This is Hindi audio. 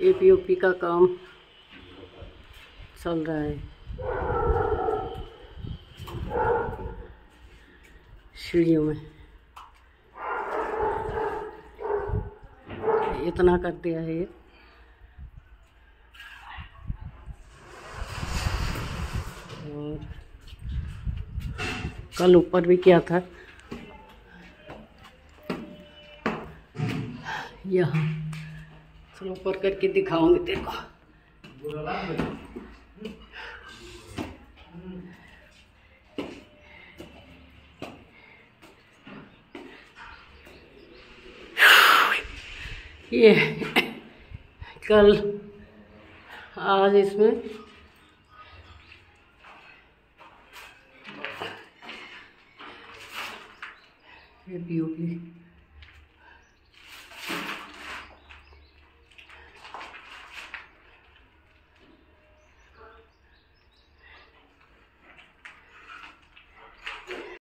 ए पी ओ पी का काम चल रहा है। सीढ़ियों में। इतना कर दिया है ये। और कल ऊपर भी किया था। यहाँ। चलो ऊपर करके दिखाऊँगी तेरे को। ये कल आज इसमें ये पी।